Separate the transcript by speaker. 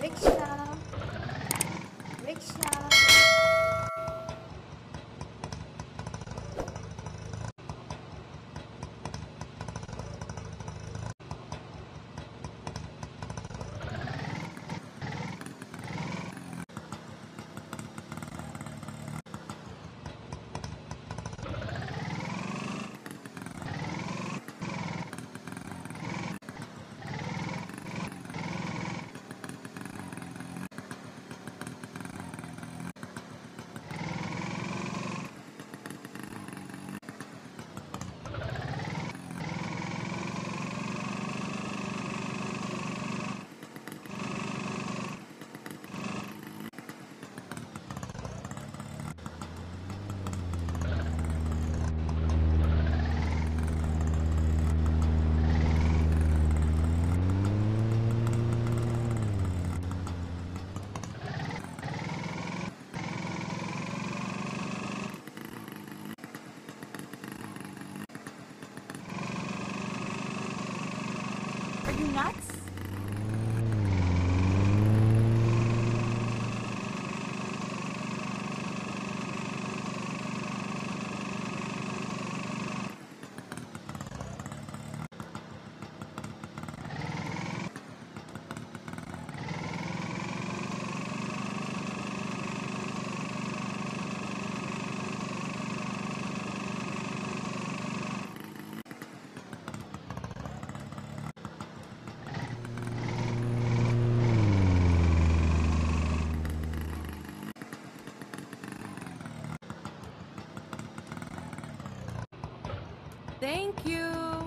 Speaker 1: Rickshaw. Rickshaw.
Speaker 2: Are you nuts? Thank you.